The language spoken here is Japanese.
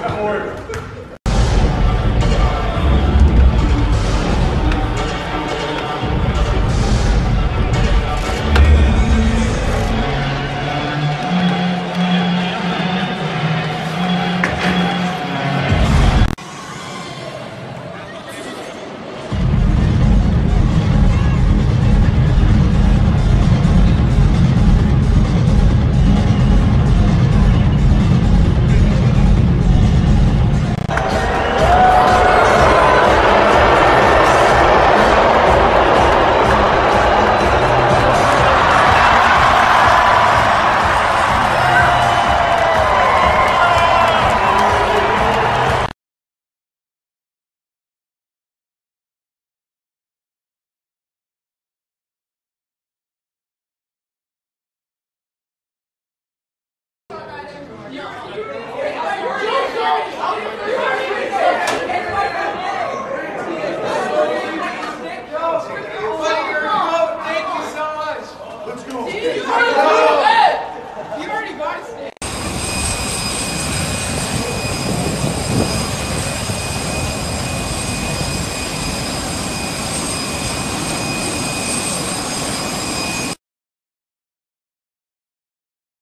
support. 待ちくん